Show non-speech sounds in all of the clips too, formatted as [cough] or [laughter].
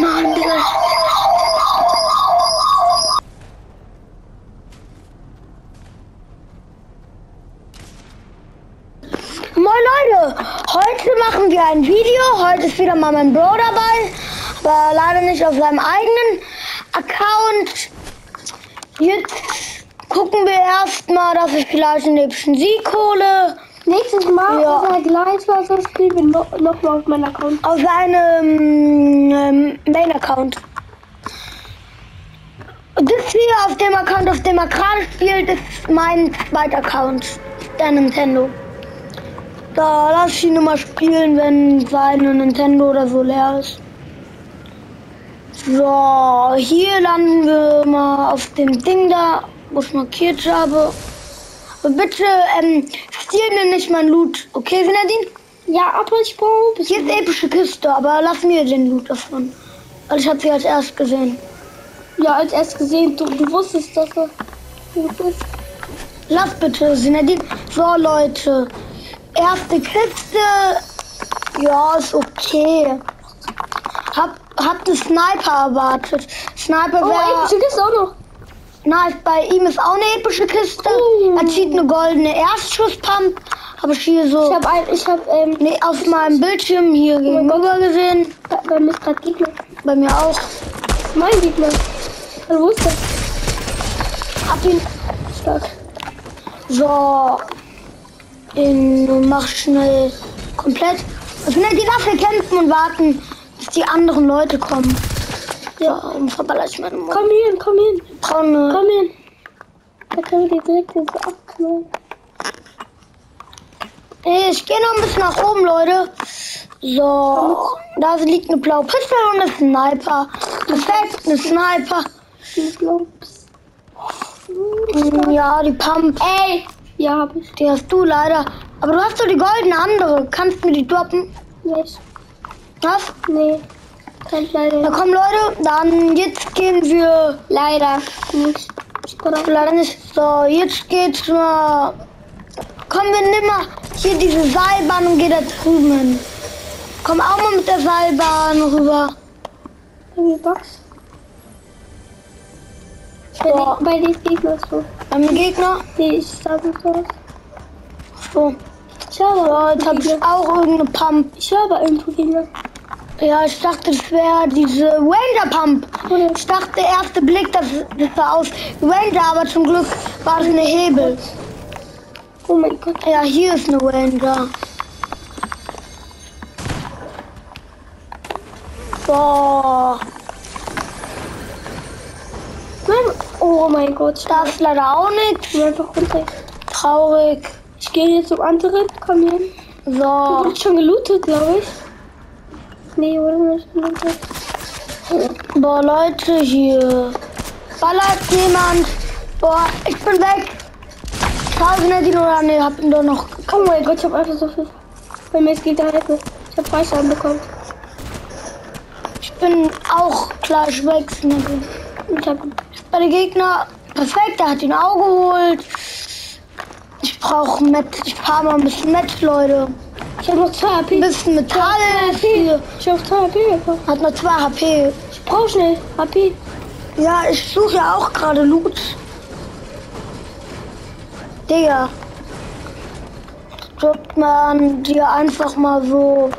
Mann, Digga. Moin Leute, heute machen wir ein Video. Heute ist wieder mal mein Bro dabei, aber leider nicht auf seinem eigenen Account. Jetzt gucken wir erstmal, dass ich vielleicht einen epischen Sieg hole. Nächstes Mal Ja. ja. Gleitwasser spielen wir noch, noch mal auf meinem Account. Auf seinem ähm, Main-Account. Das hier auf dem Account, auf dem er gerade spielt, ist mein zweiter Account. Der Nintendo. Da lass ich ihn mal spielen, wenn seine Nintendo oder so leer ist. So, hier landen wir mal auf dem Ding da, wo ich markiert habe. Bitte, ähm, stehl mir nicht mein Loot. Okay, Sinadin? Ja, aber ich brauche ist epische Kiste, aber lass mir den Loot davon. Weil ich habe sie als erst gesehen. Ja, als erst gesehen, du, du wusstest, dass er gut ist. Lass bitte, Sinadin. So, Leute. Erste Kiste. Ja, ist okay. Hab, hab den Sniper erwartet. Sniper Oh, wäre. epische Kiste auch noch. Nice, bei ihm ist auch eine epische Kiste. Oh. Er zieht eine goldene Erstschusspump. Habe ich hier Ich so habe ein, ich habe, ähm, nee, auf meinem Bildschirm hier gegenüber gesehen. bei, bei mir ist gerade Gegner. Bei mir auch. Mein Gegner. Also, wo ist der? Hab ihn Stark. So, in, mach schnell komplett. Schnell die Waffe kämpfen und warten, bis die anderen Leute kommen. Ja, und verballer ich meine Mutter. Komm hier, komm hier, Braune. komm hier. Da können wir die direkt jetzt abknallen. Ich gehe noch ein bisschen nach oben, Leute. So, da liegt eine blaue Pistole und eine Sniper. Perfekt, eine Sniper. Ja, die Pump. Ey! Ja, hab ich. Die hast du leider. Aber du hast doch die goldene andere. Kannst du mir die droppen? Nicht. Was? Nee. Ich leider Na komm, Leute, dann jetzt gehen wir Leider nicht. Leider nicht. So, jetzt geht's mal. Komm, wir nehmen mal hier diese Seilbahn und geh da drüben hin. Komm auch mal mit der Seilbahn rüber. Box. Bei, So. bei den Gegnern so. Beim Gegner. Nee, ich sag nicht so. So. Ich habe So, jetzt hab ich auch irgendeine Pump. Ich habe irgendwo Gegner. Ja, ich dachte, das wäre diese Ranger Pump. Ich dachte, der erste Blick, das, das sah aus Ranger, aber zum Glück war es eine Hebel. Oh mein Gott. Ja, hier ist eine Ranger. So, Nein. Oh mein Gott. da ist leider auch nichts. Ich bin einfach runter. Traurig. Ich gehe jetzt zum anderen. Komm hier. So, Wurde schon gelootet, glaube ich. Nee, wurde nicht gelootet. boah, Leute, hier. Ballert jemand. Boah, ich bin weg. Tausend nicht oder nee, hab ihn doch noch. Oh mein Gott, ich habe einfach so viel. Bei mir ist Gegner halten. Ich habe Freischaden bekommen. Ich bin auch gleich weg. Snaggy. Ich habe Bei den Gegner, perfekt, er hat ihn auch geholt. Ich brauche Met, ich fahre mal ein bisschen Met, Leute. Ich hab noch 2 Ein HP. bisschen Metall. Hier. Ich habe 2 HP. Hat noch 2 HP. Ich brauche schnell HP. Ja, ich suche ja auch gerade Loot. Digga. Droppt man dir einfach mal so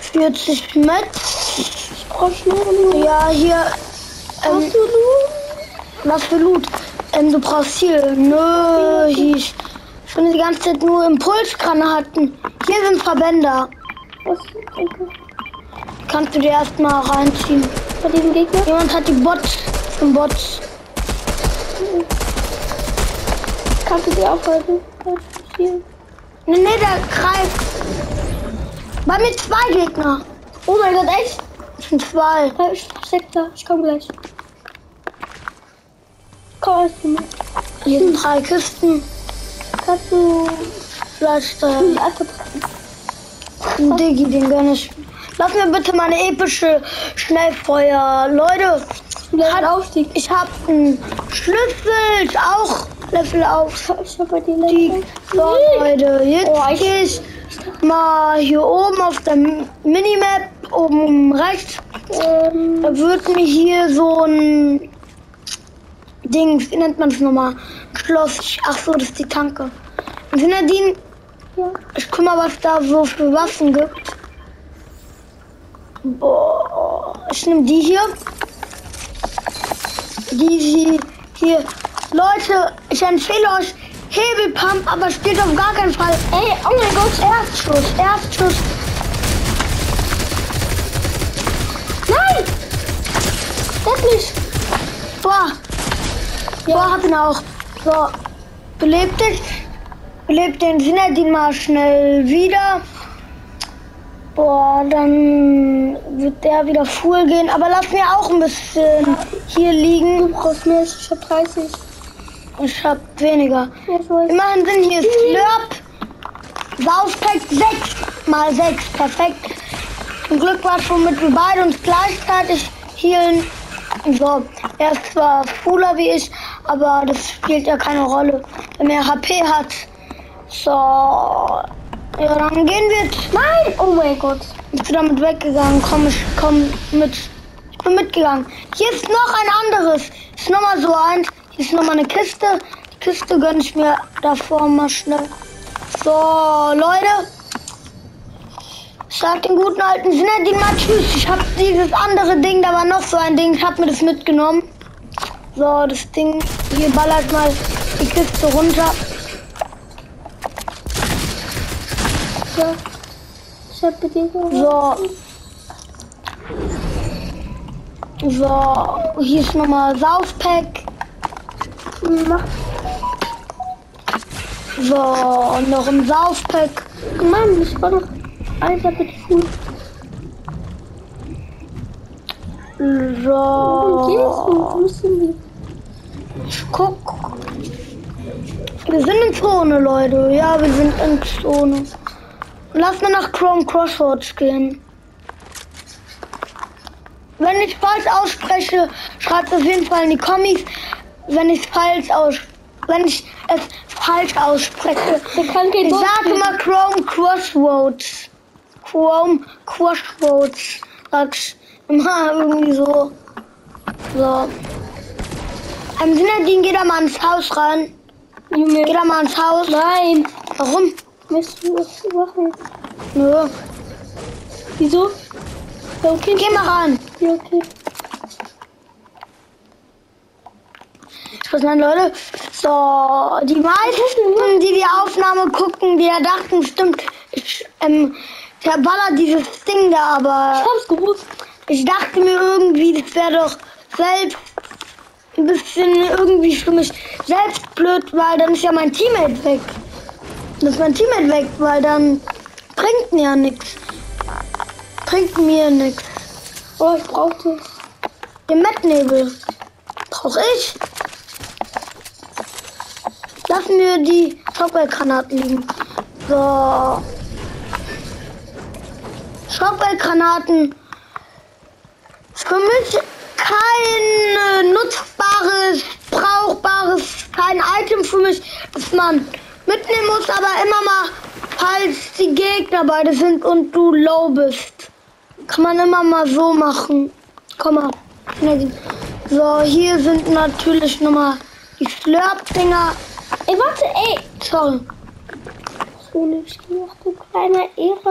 40 Met. Ich brauche schnell. Ja, hier. Ähm, Hast du Loot? was für Loot? Ähm, du brauchst hier. Nö, hier. Ich bin die ganze Zeit nur Impulsgranaten. Hier sind Verbänder. Was? Kannst du dir erstmal reinziehen. Bei diesem Gegner? Jemand hat die Bots. Zum Bots. Kannst du dir aufhalten? Hier. Nee, nee, der greift. Bei mir zwei Gegner. Oh mein Gott, echt? Es sind zwei. Bleib steck da. Ich komm gleich. Komm erst mir. Hier sind drei Kisten. Vielleicht äh, Diggi, den gönn ich. Lass mir bitte meine epische Schnellfeuer. Leute, Hat Aufstieg. ich hab einen Schlüssel. Ich auch Level auf. Ich hab Die Level. so, Leute, jetzt Oh, ich- geh ich mal hier oben auf der Minimap oben rechts. Ähm, Da wird mir hier so ein Ding, wie nennt man es nochmal? Schloss. Ach so, das ist die Tanke. Und Sinadin, ja. ich guck mal, was da so für Waffen gibt. Boah, ich nehme die hier. Die, die hier. Leute, ich empfehle euch Hebelpump, aber spielt auf gar keinen Fall. Ey, oh mein Gott. Erstschuss, Erstschuss. Nein! Das nicht. Boah, hab ihn auch. So. Belebt dich. Belebt den Sinadin mal schnell wieder. Boah, dann wird der wieder full gehen. Aber lass mir auch ein bisschen hier liegen. Du brauchst mehr, ich hab 30. Ich hab weniger. Ja. Immerhin sind hier Slurp. Saufpack 6 mal 6. Perfekt. Zum Glück war es womit wir beide uns gleichzeitig healen. So, er ist zwar cooler wie ich, aber das spielt ja keine Rolle. Wenn er HP hat. So. Ja, dann gehen wir. Nein! Oh mein Gott. Bist du damit weggegangen? Komm, ich komm mit. Ich bin mitgegangen. Hier ist noch ein anderes. Ist nochmal so eins. Hier ist nochmal eine Kiste. Die Kiste gönne ich mir davor mal schnell. So, Leute. Sag den guten alten Sinadin mal tschüss. Ich hab dieses andere Ding, da war noch so ein Ding. Ich hab mir das mitgenommen. So, das Ding. Hier ballert mal die Kiste runter. Ja. Ich hab Bedingungen. So. So, hier ist nochmal Saufpack. Mach. So, noch ein Saufpack. Mann, ich war doch. Alter, bitte gut. Wo gehst du? So, Wo sind die? Guck. Wir sind in Zone, Leute. Ja, wir sind in Zone. Lass mal nach Chrome Crossroads gehen. Wenn ich falsch ausspreche, schreibt auf jeden Fall in die Kommis. Wenn ich falsch aus, wenn ich es falsch ausspreche, Ich sage immer Chrome Crossroads. Chrome Crossroads. Sag's immer irgendwie so. So. Am Sinadin geht er mal ins Haus rein. Junge. Geht er mal ins Haus. Nein. Warum? Möchtest du was machen? Nö. Wieso? Ja, okay. Geh mal rein. Ja, okay. Was dann, Leute? So, die meisten, die die Aufnahme gucken, die ja dachten, stimmt, ich, ähm, der ballert dieses Ding da, aber Ich hab's gewusst. Ich dachte mir irgendwie, das wäre doch selbst ein bisschen irgendwie für mich selbst blöd, weil dann ist ja mein Teammate weg. Dann ist mein Teammate weg, weil dann bringt mir ja nichts. Bringt mir nichts. Oh, ich brauch das. Den Mettnebel brauch ich. Lass mir die Shockwave-Granaten liegen. So. Shockwave-Granaten. Für mich kein nutzbares, brauchbares, kein Item für mich, das man mitnehmen muss, aber immer mal, falls die Gegner beide sind und du low bist. Kann man immer mal so machen. Komm mal. So, hier sind natürlich nochmal die Slurp-Dinger. Ey, warte, ey. Sorry. So nicht gemacht, du kleiner ist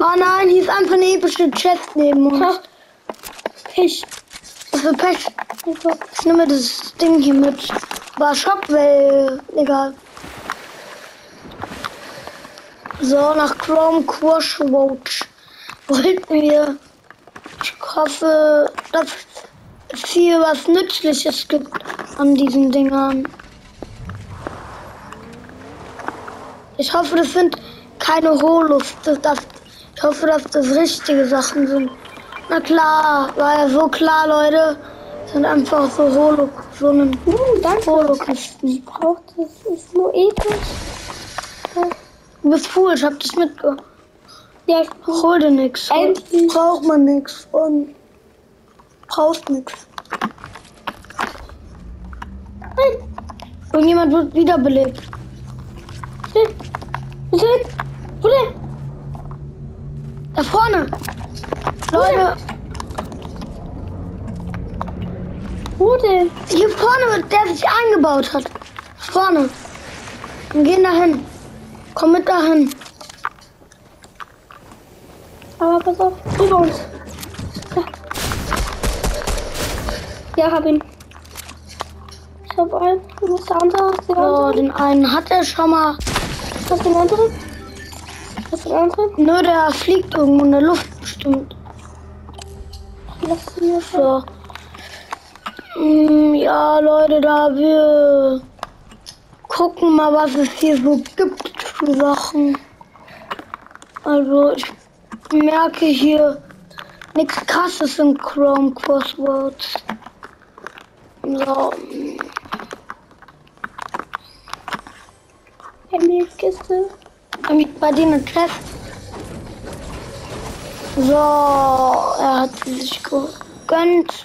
Oh nein, hier ist einfach eine epische Chest neben uns. Pech. Was für Pech. Ich nehme das Ding hier mit. War Shockwell. Egal. So, nach Chrome Crossroads wollten wir. Ich hoffe, dass es hier was Nützliches gibt an diesen Dingern. Ich hoffe, das sind keine Holos. Ich hoffe, dass das richtige Sachen sind. Na klar, war ja so klar, Leute. Sind einfach so Holo, so einen uh, danke. Holokisten. Ich brauch das. Ist nur episch. Du bist cool, ich hab dich mitge... Ja, ich brauch. Hol dir nix. Endlich. Braucht man nix und brauchst nix. Irgendjemand wird wiederbelebt. Schnell. Wo denn? Da vorne. Leute, Wo denn? hier vorne, der sich eingebaut hat. Vorne. Wir gehen dahin. Komm mit dahin. Aber pass auf, über uns. Ja. Ja, hab ihn. Ich hab einen. Wo ist der andere? Andere? den einen hat er schon mal. Was ist der andere? Was ist der andere? Nö, der fliegt irgendwo in der Luft bestimmt. Ihn mir So. Mm, Ja, Leute, da wir gucken mal, was es hier so gibt für Sachen. Also, ich merke hier nichts krasses in Chrome Crosswords. So. Handykiste. Irgendwie Bei dir eine Chest. So, er hat sie sich gegönnt.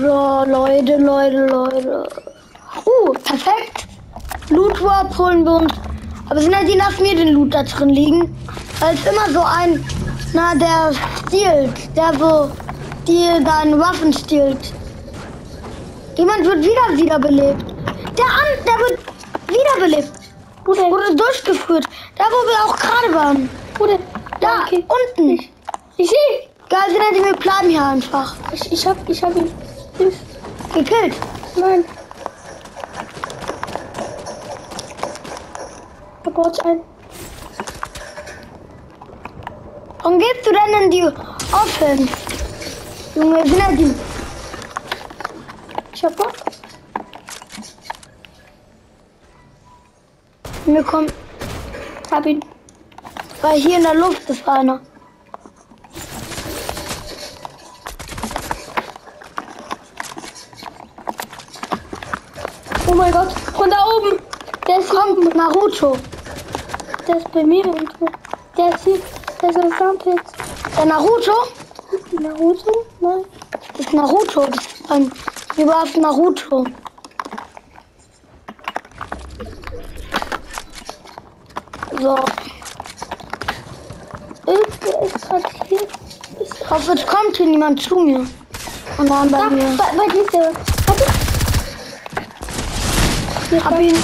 So, Leute, Leute, Leute. Uh, perfekt. Loot Drop holen wir uns. Aber sind halt die lassen mir den Loot da drin liegen. Weil es immer so ein, na, der stiehlt. Der so, die deine Waffen stiehlt. Jemand wird wieder wiederbelebt. Der an, der wird wiederbelebt. Wo denn? Wurde durchgeführt. Da, wo wir auch gerade waren. Denn? Da, Okay. unten. Ich sehe. Geil, sind wir bleiben hier einfach. Ich, ich hab, ich hab ihn. Gekillt. Nein. Da baut ein. Warum gehst du denn in die Offense? Junge, sind die. Ich hab Bock. Wir kommen, Hab ihn. weil hier in der Luft ist einer. Oh mein Gott. Von da oben. Der ist oben. Naruto. Der ist bei mir irgendwo. Der ist hier. Der ist am Sandplatz. Der Naruto? Naruto? Nein. Das ist Naruto. Das ist ein. Es Naruto. So, Irgendwer ist gerade hier. Ich hoffe, es kommt hier niemand zu mir. Und dann bei da, mir. bei, bei der. Warte. Hab ihn.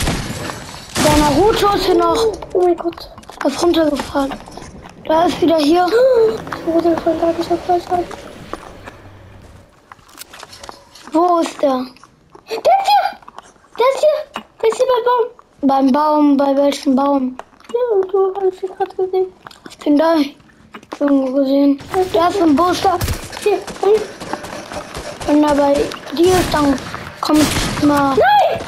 Der Naruto ist hier noch. Oh mein Gott. Er ist runtergefallen. Da ist wieder hier. Wurde von da, ich hab gleich halt. Wo ist der? Der ist hier! Der ist hier! Der ist hier beim Baum. Beim Baum. Bei welchem Baum? Und du hast ihn gerade gesehen. Du ihn da irgendwo gesehen? Der ist Bus da. Hier, und. Wenn er bei dir ist, dann komm ich mal. Nein!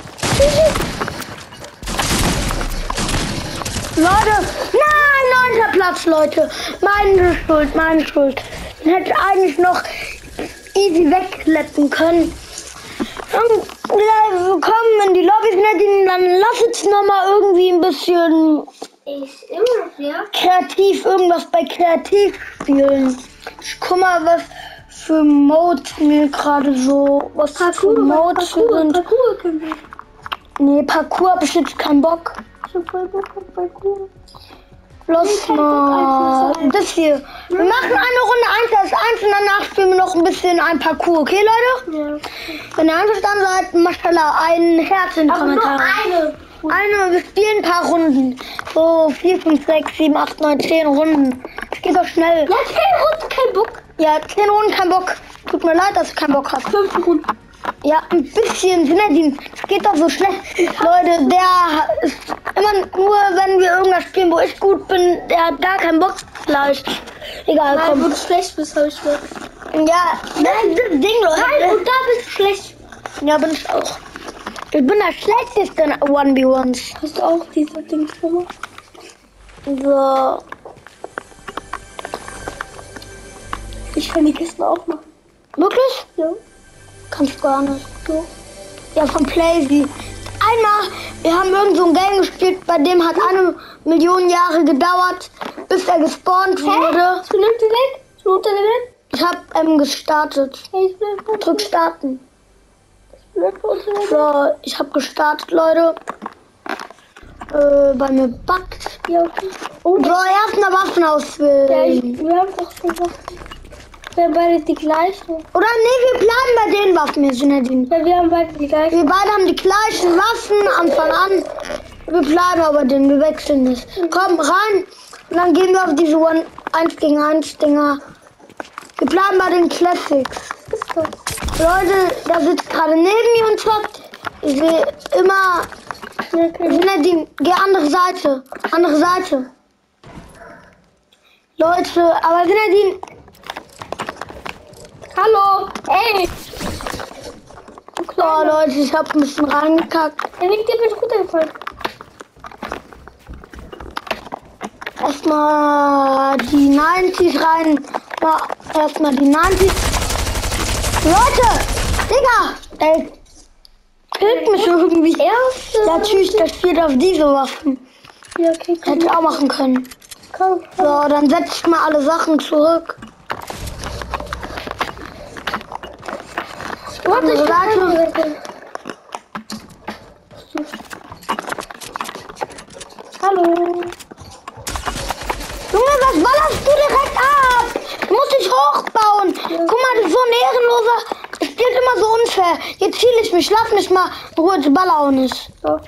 Leute, nein, neunter Platz, Leute. Meine Schuld, meine Schuld. Ich hätte eigentlich noch easy wegletten können. Dann wir kommen in die Lobbys, nicht, dann lass jetzt noch mal irgendwie ein bisschen Ich immer ja? kreativ, irgendwas bei kreativ spielen. Ich guck mal, was für Modes mir gerade so, was für Modes hier sind. Parkour können wir. Nee, Parkour hab ich jetzt keinen Bock. Ich hab voll Bock auf Parkour. Lass Bock, mal das hier. Wir machen eine Runde 1 als 1 und danach spielen wir noch ein bisschen ein Parcours, okay Leute? Ja. Wenn ihr einverstanden seid, Maschallah, ein Herz in die Aber nur Kommentare. eine. Eine, wir spielen ein paar Runden. So 4, 5, 6, 7, 8, 9, 10 Runden. Es geht doch schnell. Ja, kein Hund, kein Bock. Ja, 10 Runden, kein Bock. Tut mir leid, dass ich keinen Bock habe. Fünf Runden. Ja, ein bisschen Sinadin. Es geht doch so schnell. Leute, der ist immer nur, wenn wir irgendwas spielen, wo ich gut bin, der hat gar keinen Bock gleich. Egal, Nein, komm. wo du schlecht bist, hab ich Bock. Ja, das ist das Ding, Leute. Nein, und da bist du schlecht. Ja, bin ich auch. Ich bin der schlechteste in 1v1s. Hast du auch diese Dings gemacht? So. Ich kann die Kisten auch machen. Wirklich? Ja. Kann ich gar nicht. So. Ja, von Playsy. Einmal, wir haben irgend so ein Game gespielt, bei dem hat eine Million Jahre gedauert, bis er gespawnt wurde. Du nimmst die weg? Du unter der Welt? Ich hab ähm, gestartet. Hey, ich bin einfach Drück starten. So, ich hab gestartet, Leute. Äh, bei mir backt. Ja, okay. Oh, So, erstmal Waffen ja, auswählen. wir haben doch schon was. Wir haben beide die gleichen. Oder nee, wir bleiben bei den Waffen hier, Sinadin. Ja, wir haben beide die gleichen. Wir beide haben die gleichen Waffen Anfang an. Wir bleiben aber den, wir wechseln nicht. Komm rein und dann gehen wir auf diese One 1 gegen 1 Dinger. Wir bleiben bei den Classics. Ist das? Leute, da sitzt gerade neben mir und zockt. Ich sehe immer. Okay. Sinadin, geh andere Seite. Andere Seite. Leute, aber Sinadin, Hallo! Ey! Du oh. Leute, ich hab ein bisschen reingekackt. Der Weg dir bin ich runtergefallen. Erstmal die 90s rein. Ja, erstmal die 90s. Leute! Digga! Ey, killt mich irgendwie. Erste. Ja, tschüss, das steht auf diese Waffen. Ja, okay, komm. Hätte ich auch machen können. komm. So, dann setze ich mal alle Sachen zurück. Warte, ich Warte. Hallo. Junge, was ballerst du direkt ab? Musst dich hochbauen. Guck mal, das ist so ein Ehrenloser. Es spielt immer so unfair. Jetzt ziel ich mich. Lass mich mal Ruhe. Ich baller auch nicht. So.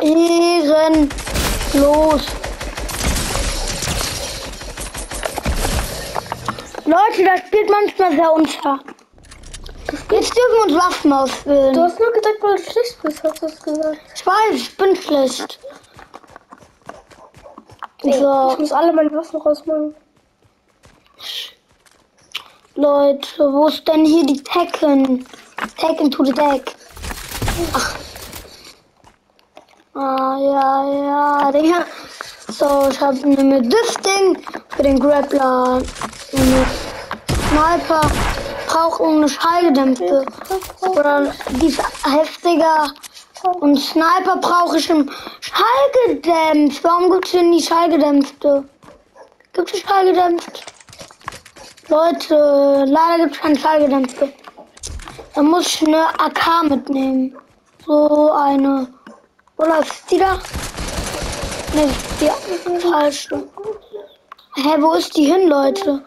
Ehrenlos. Leute, das spielt manchmal sehr unfair. Jetzt dürfen wir uns Waffen auswählen. Du hast nur gesagt, weil du schlecht bist, hast du es gesagt. Ich weiß, ich bin schlecht. Ich So, muss alle meine Waffen rausmachen. Leute, wo ist denn hier die Tekken? Tekken to the deck. Ach. Ah, ja, ja, Digga. So, ich habe nämlich das Ding für den Grappler. Eine Sniper braucht eine Schallgedämpfte. Oder die ist heftiger. Und Sniper brauche ich im Schallgedämpft. Warum gibt es denn die Schallgedämpfte? Gibt es Schallgedämpft? Leute, leider gibt es keine Schallgedämpfte. Da muss ich eine AK mitnehmen. So eine. Oder ist die da? Ne, die falsche. Hä, wo ist die hin, Leute?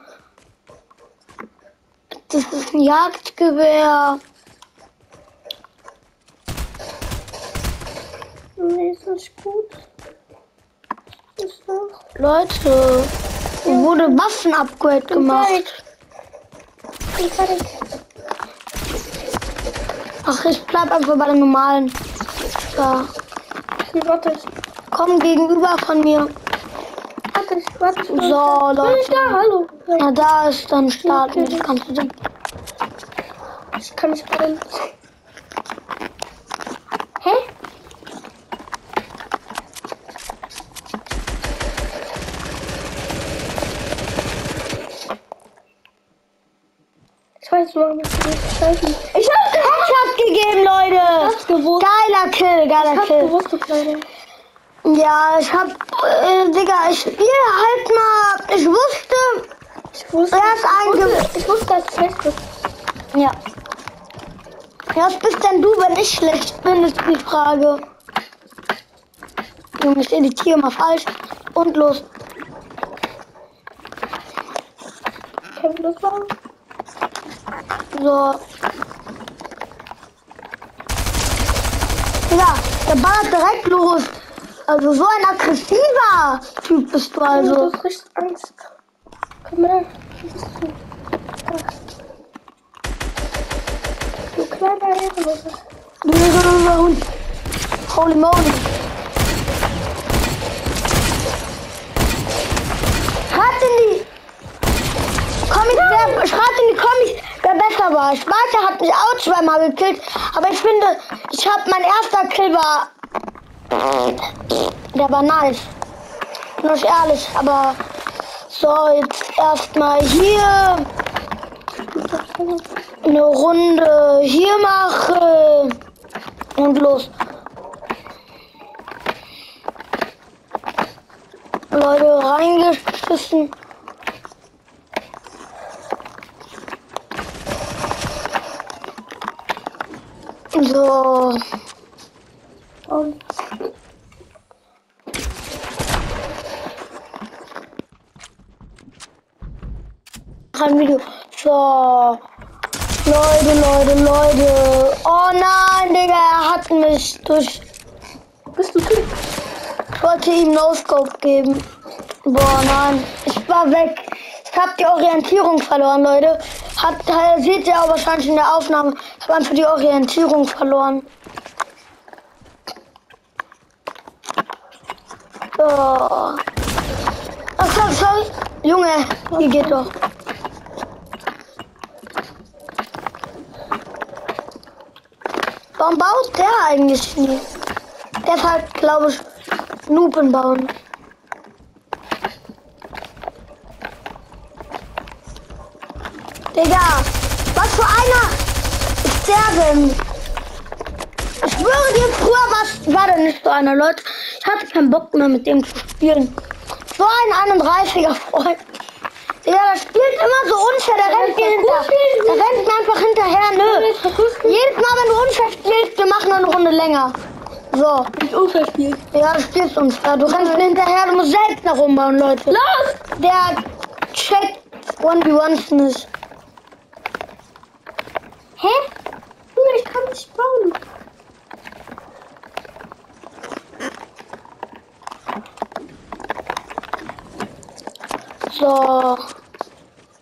Das ist ein Jagdgewehr. Nee, ist nicht gut. Ist doch. Leute, wurde Waffen-Upgrade gemacht. Ich bin fertig. Ach, ich bleib einfach bei den normalen. Nee, warte. Komm gegenüber von mir. Warte, ich warte. So, da. Bin Leute. ich da? Hallo. Na, da ist dann starten. Das kannst du den. Ich kann nicht rein. Hä? Ich weiß nur, was ich nicht zeigen. Ich hab Headshot gegeben, Leute. hab's gewusst. Geiler Kill, geiler Ich Kleine. Ja, ich hab, äh, Digga, ich spiele halt mal. Ich wusste, Ich wusste, ist ich wusste, ich wusste, dass du schlecht bist. ja. Was bist denn du, wenn ich schlecht bin, ist die Frage. Junge, ich editiere mal falsch. Und los. Können wir das machen? So. Ja, der ballert direkt los. Also so ein aggressiver Typ bist du Du also. hast richtig Angst. Komm her. Du? Du kleiner Ehrenloser. Du ehrenloser Hund. Holy moly. War. Speicher hat mich auch zweimal gekillt, aber ich finde, ich habe mein erster Kill war, der war nice. Bin euch ehrlich, aber so jetzt erstmal hier eine Runde hier mache und los. Leute reingeschissen. So. Und. Ein Video. So. Leute, Leute, Leute. Oh nein, Digga, er hat mich durch. Bist du drin? Ich wollte ihm No-Scope geben. Boah, nein. Ich war weg. Ich hab die Orientierung verloren, Leute. Hat, seht ihr auch wahrscheinlich in der Aufnahme. Ich habe einfach die Orientierung verloren. So. Ach, sorry, sorry. Junge, hier geht doch. Warum baut der eigentlich nie? Der ist halt, glaube ich, Nupen bauen. Digga, was für einer denn? Ich schwöre dir, früher war's- war der nicht so einer, Leute. Ich hatte keinen Bock mehr mit dem zu spielen. So ein 31er Freund. Digga, der spielt immer so unfair, der rennt mir hinter. Der rennt mir einfach hinterher, nö. Jedes Mal, wenn du unfair spielst, wir machen eine Runde länger. So. Ich unfair spielen. Ja, du spielst unfair. Du rennst mir hinterher, du musst selbst nach umbauen, Leute. Los! Der checkt 1v1 nicht. Hä? Junge, ich kann nicht bauen. So.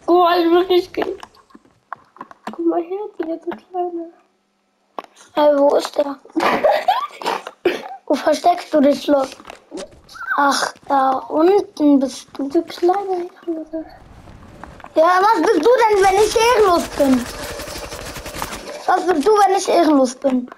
Oh, also wirklich. Guck mal her, die so kleine. Hey, wo ist der? [laughs] Wo versteckst du dich, Lo? Ach, da unten bist du. So kleine Ehrenlose. Ja, was bist du denn, wenn ich ehrenlos bin? Was bist du, wenn ich ehrenlos bin?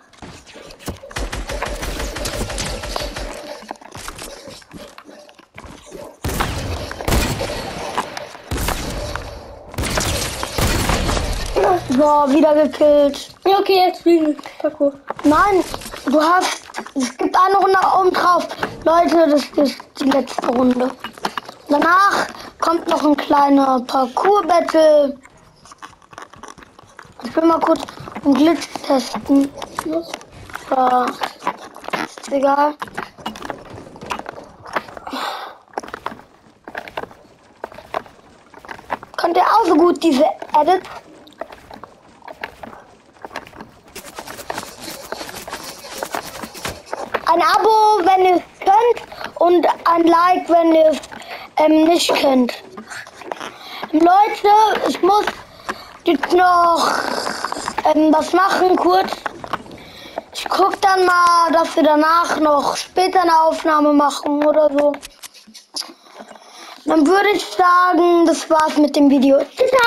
So, wieder gekillt. Ja, okay, jetzt fliegen. Paco. Nein, du hast. Es gibt eine Runde oben drauf. Leute, das ist die letzte Runde. Danach kommt noch ein kleiner Parcours-Battle. Ich will mal kurz einen Glitch testen. So. Ist egal. Könnt ihr auch so gut diese Edits? Ein Abo, wenn ihr könnt und ein Like, wenn ihr ähm, nicht könnt. Leute, ich muss jetzt noch ähm, was machen kurz. Ich guck dann mal, dass wir danach noch später eine Aufnahme machen oder so. Dann würde ich sagen, das war's mit dem Video. Ciao.